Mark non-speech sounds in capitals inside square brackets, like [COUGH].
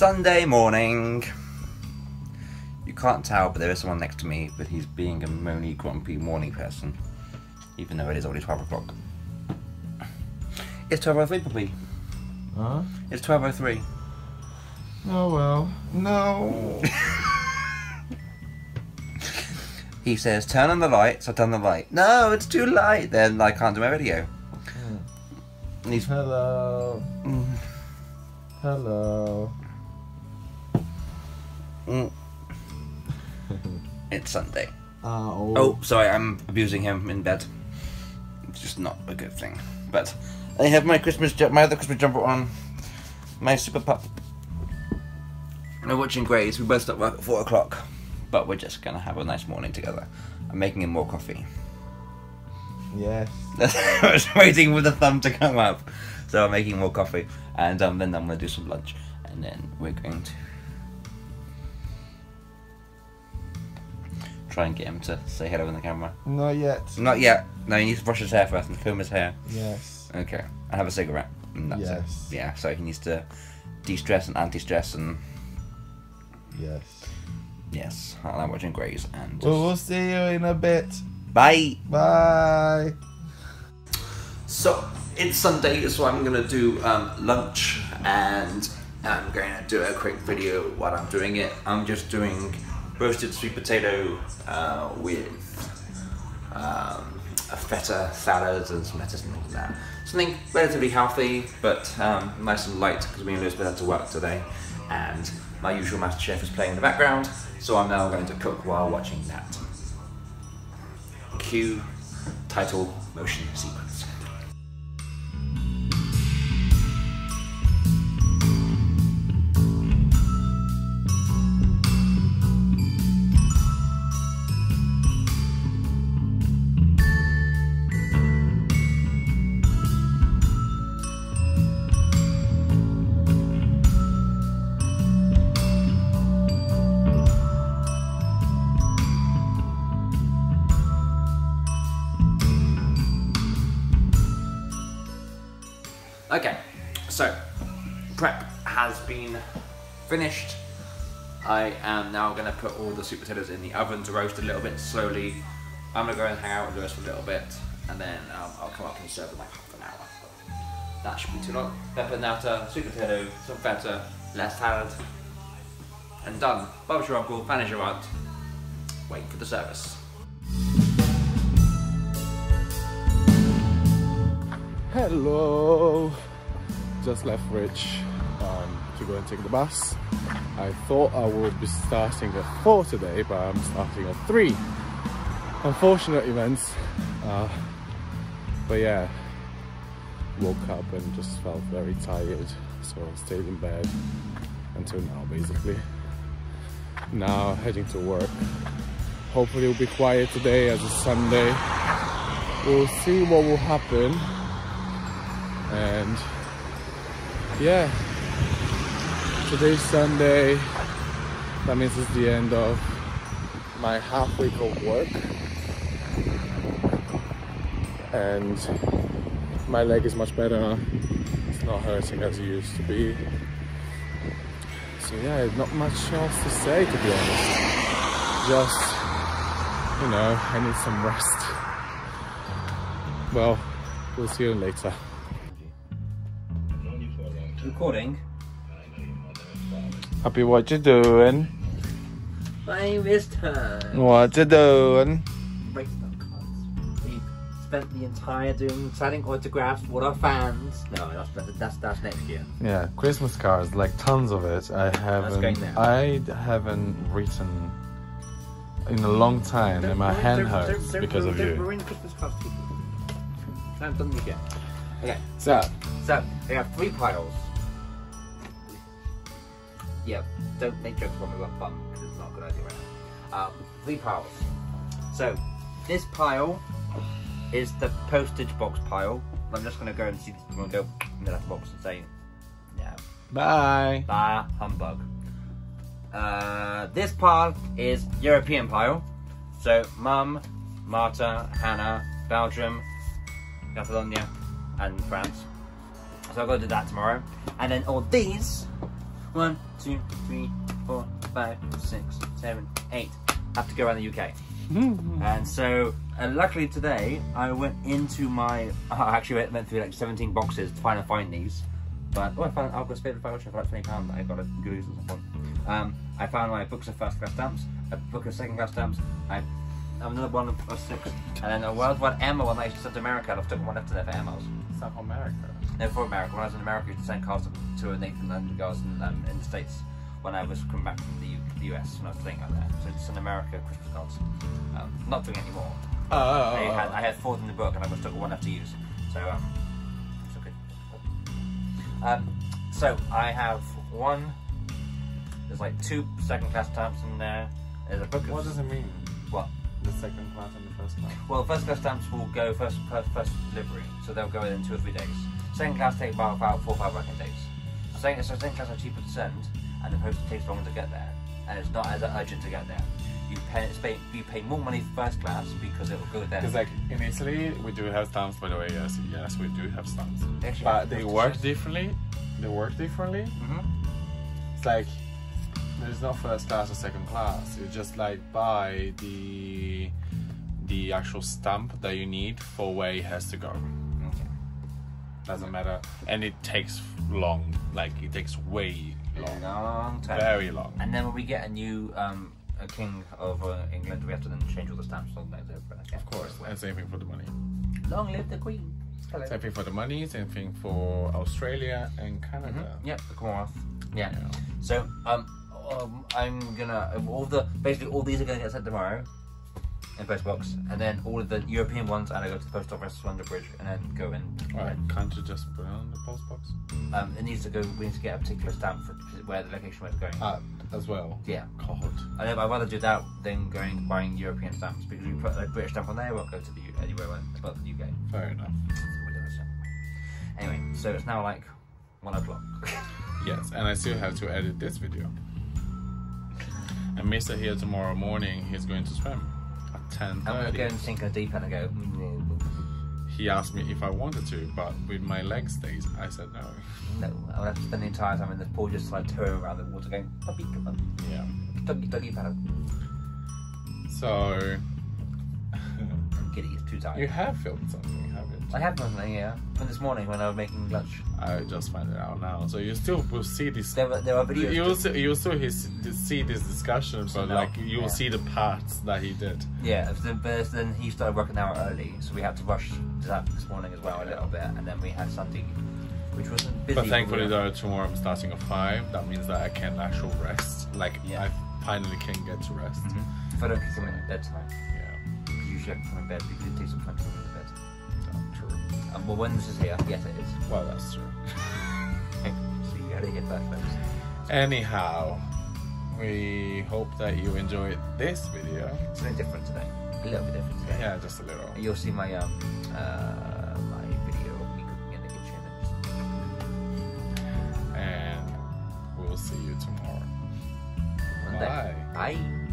Sunday morning. You can't tell, but there is someone next to me, but he's being a moany, grumpy morning person, even though it is already 12 o'clock. It's 12.03, Puppy. Huh? It's 12.03. Oh well. No. [LAUGHS] He says, turn on the lights, I turn the light. No, it's too light. Then I can't do my video. He's, Hello. mm, Hello. Mm. it's Sunday. Oh. Oh, sorry, I'm abusing him in bed. It's just not a good thing. But I have my Christmas, my other Christmas jumper on, my super pup. We're watching Grey's. We both start work at four o'clock, but we're just gonna have a nice morning together. I'm making him more coffee. Yes. [LAUGHS] I was waiting for the thumb to come up, so I'm making more coffee, and um, then I'm gonna do some lunch, and then we're going to try and get him to say hello in the camera. Not yet. Not yet. No, he needs to brush his hair first and comb his hair. Yes. Okay. I have a cigarette. And that's Yes. it. Yeah, so he needs to de-stress and anti-stress and Yes. yes. I'm watching Grey's and just... Well, we'll see you in a bit. bye. Bye. So it's Sunday, so I'm gonna do um, lunch and I'm going to do a quick video while I'm doing it. I'm just doing roasted sweet potato uh, with um, a feta salad and some lettuce and like that. Something relatively healthy, but um, nice and light because me and Elizabeth had to work today. And my usual master chef is playing in the background, so I'm now going to cook while watching that. Cue title motion sequence. Okay, so prep has been finished. I am now going to put all the sweet potatoes in the oven to roast a little bit slowly. I'm going to go and hang out with Lewis for a little bit and then um, I'll come up and serve in like half an hour. That should be too long. Peperonata, sweet potato, some feta, less salad, and done. Bob's your uncle, is your aunt. Wait for the service. Hello. Just left Rich um, to go and take the bus. I thought I would be starting at 4 today, but I'm starting at 3. Unfortunate events. Uh, but yeah, woke up and just felt very tired, so I stayed in bed until now basically. Now heading to work. Hopefully it'll be quiet today as it's Sunday. We'll see what will happen and yeah. Today's sunday. That means it's the end of my half week of work. And my leg is much better. It's not hurting as it used to be. So yeah not much else to say to be honest. Just you know i need some rest. Well we'll see you later Recording. Happy, what you doing? I missed her. What you doing? break the cards. We spent the entire doing signing autographs with our fans. No, that's that's that's next year. Yeah, Christmas cards, like tons of it. I haven't. I haven't written in a long time, and my hand hurts because of you. We're in Christmas cards, people. I haven't done. Okay, So, so we have three piles. Yeah, don't make jokes we got bum because it's not a good idea right now. Um, three piles. So this pile is the postage box pile. I'm just gonna go and see this. Gonna go in the letterbox and say, yeah, bye. Bye, humbug. Uh, this pile is European pile. So, Mum, Marta, Hannah, Belgium, Catalonia, and France. So I'll go do that tomorrow. And then all these One, two, three, four, five, six, seven, eight. Have to go around the UK. [LAUGHS] and so, uh, luckily today, I went into my. [LAUGHS] I actually went, went through like 17 boxes to try and find these. But oh, I found I've got a favorite voucher for like 20 pounds. I got a Goodies or something. Um, I found my books of first class stamps, a book of second class stamps. I another one of, six, and then a worldwide Emma one that I used to America. I've took one left there for. South America. No, for America. When I was in America, I used to send cards to Nathan and the girls in, um, in the States when I was coming back from the, U- the US when I was playing out there. So it's in America Christmas cards. Um, not doing anymore. Oh, oh, I, oh, had, oh. I had four in the book and I just took one left to use. So, um, it's okay. Um, so I have one. There's like two second class stamps in there. There's a book of What does it mean? what? The second class and the first class. Well, first class stamps will go first first, first delivery, so they'll go in two or three days. Second class take about, about four or five working days. Second, so second class are cheaper to send, and the postage takes longer to get there, and it's not as urgent to get there. You pay, it's pay you pay more money for first class because it will go there. Because like in Italy, we do have stamps. By the way, yes, yes, we do have stamps, They actually but have they work differently. They work differently. Mhm. It's like there's no first class or second class. You just like buy the the actual stamp that you need for where it has to go. Okay. Doesn't matter, and it takes long. Like it takes way long, Long time. very long. And then when we get a new um, a king of uh, England, we have to then change all the stamps on over. Of course, and same thing for the money. Long live the Queen. Hello. Same thing for the money. Same thing for Australia and Canada. Mhm. Yep, the Commonwealth. Yeah. Yeah. So um, um, I'm gonna all the basically all these are gonna get sent tomorrow in post box, and then all of the European ones, and I go to the post office London Bridge, and then go in. Alright, can't you just put it on the post box? Um, it needs to go. We need to get a particular stamp for where the location where it's going. Ah, as well. yeah. God. I know, but I'd rather do that than going buying European stamps because you put a British stamp on there, it won't go to the U- anywhere but the UK. Fair enough. Anyway, so it's now like one o'clock. [LAUGHS] Yes, and I still have to edit this video. And Mr. here tomorrow morning, he's going to swim at ten I'm gonna go and sink in the deep and I go. "Mm, He asked me if I wanted to, but with my leg stays, I said no. No, I'll have to spend the entire time in this pool just like touring around the water going, puppy, come on, Yeah. doggy, doggy, paddle. So [LAUGHS] I'm giddy, it's too you have filmed something, I done something, yeah. From this morning when I was making lunch. I just found it out now. So you still will see this. There were, there are videos. You will see, you will still his, see this discussion, but No, like you will yeah. see the parts that he did. Yeah, but then- he started working an hour early, so we had to rush to that this morning as well a little bit, and then we had Sunday, which wasn't busy. But thankfully, though, tomorrow I'm starting at five. That means that I can actually rest. Like Yeah. I finally can get to rest. Mhm. If I don't come in bed bedtime. Yeah, because usually I can come in bed because it takes some time to come into bed. Um, well, when this is here, yes, it is. Well, that's true. [LAUGHS] so you heard it here first. Anyhow, we hope that you enjoyed this video. It's very different today. A little bit different today. Yeah, just a little. You'll see my um uh my video of me cooking in the kitchen. And we'll see you tomorrow. Monday. Bye. Bye.